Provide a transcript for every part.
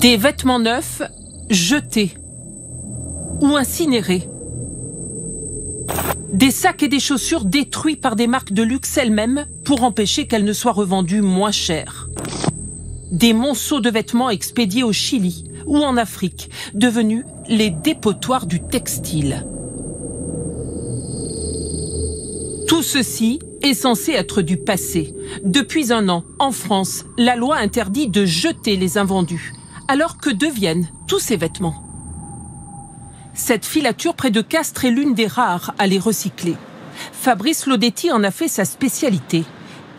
Des vêtements neufs jetés ou incinérés. Des sacs et des chaussures détruits par des marques de luxe elles-mêmes pour empêcher qu'elles ne soient revendues moins chères. Des monceaux de vêtements expédiés au Chili ou en Afrique, devenus les dépotoirs du textile. Tout ceci est censé être du passé. Depuis un an, en France, la loi interdit de jeter les invendus. Alors que deviennent tous ces vêtements Cette filature près de Castres est l'une des rares à les recycler. Fabrice Lodetti en a fait sa spécialité.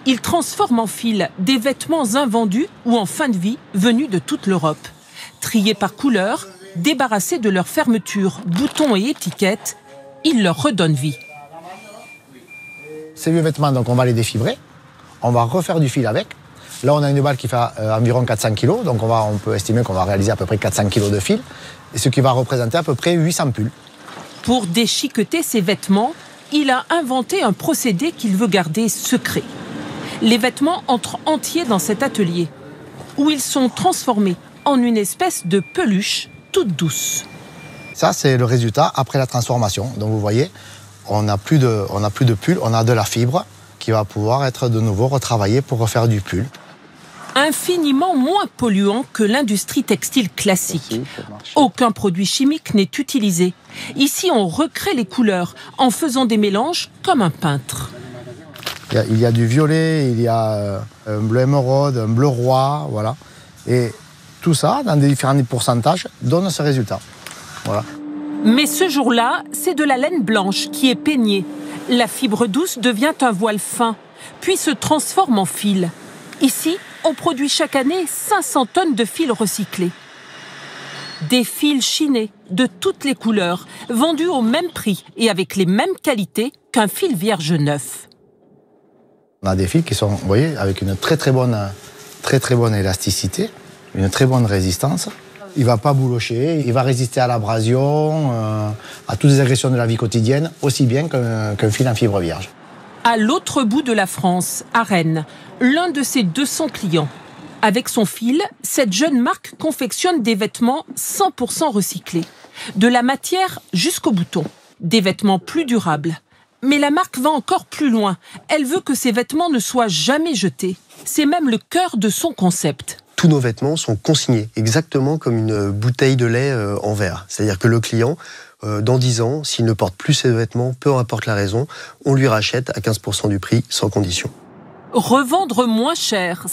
Il transforme en fil des vêtements invendus ou en fin de vie venus de toute l'Europe. Triés par couleur, débarrassés de leur fermeture, boutons et étiquettes, il leur redonne vie. Ces vieux vêtements, donc on va les défibrer, on va refaire du fil avec. Là, on a une balle qui fait euh, environ 400 kg, donc on, va, on peut estimer qu'on va réaliser à peu près 400 kg de fil, et ce qui va représenter à peu près 800 pulls. Pour déchiqueter ses vêtements, il a inventé un procédé qu'il veut garder secret. Les vêtements entrent entiers dans cet atelier, où ils sont transformés en une espèce de peluche toute douce. Ça, c'est le résultat après la transformation. Donc vous voyez, on n'a plus, de, on plus de pull, on a de la fibre qui va pouvoir être de nouveau retravaillée pour refaire du pull. Infiniment moins polluant que l'industrie textile classique. Aucun produit chimique n'est utilisé. Ici, on recrée les couleurs en faisant des mélanges comme un peintre. Il y a, du violet, il y a euh, un bleu émeraude, un bleu roi, voilà. Et tout ça, dans des différents pourcentages, donne ce résultat. Voilà. Mais ce jour-là, c'est de la laine blanche qui est peignée. La fibre douce devient un voile fin, puis se transforme en fil. Ici, on produit chaque année 500 tonnes de fils recyclés. Des fils chinés de toutes les couleurs, vendus au même prix et avec les mêmes qualités qu'un fil vierge neuf. On a des fils qui sont, vous voyez, avec une très très bonne, très très bonne élasticité, une très bonne résistance. Il va pas boulocher, il va résister à l'abrasion, euh, à toutes les agressions de la vie quotidienne, aussi bien qu'un fil en fibre vierge. À l'autre bout de la France, à Rennes, l'un de ses 200 clients. Avec son fil, cette jeune marque confectionne des vêtements 100% recyclés. De la matière jusqu'au bouton. Des vêtements plus durables. Mais la marque va encore plus loin. Elle veut que ces vêtements ne soient jamais jetés. C'est même le cœur de son concept tous nos vêtements sont consignés, exactement comme une bouteille de lait euh, en verre. C'est-à-dire que le client, euh, dans 10 ans, s'il ne porte plus ses vêtements, peu importe la raison, on lui rachète à 15% du prix sans condition. Revendre moins cher,